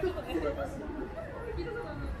こうにしね。でもなんか。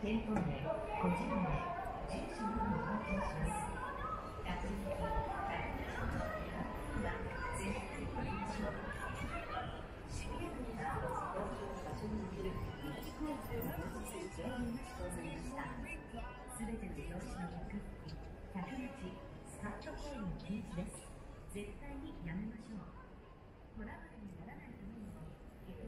店舗名、個人名、住所などを公表します。引き続き、は絶対にお願いします。渋谷区では、場所における一交通を保持する条例が施行されました。すべての表紙の客付近、100日、スタート行為の禁止です。絶対にやめましょう。トラブルにならないためにも、引き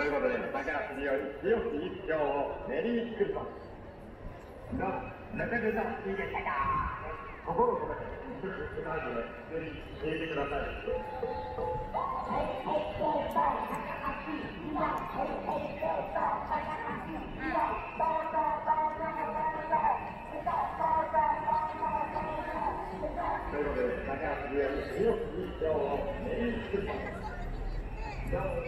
ということで、高橋より清き一票をメリークリスマス。が、なかなかいいでしたか心を込めて、歌うので、ぜひ聴いてください。ということで、高橋より清き一票をメリークリスマス。心を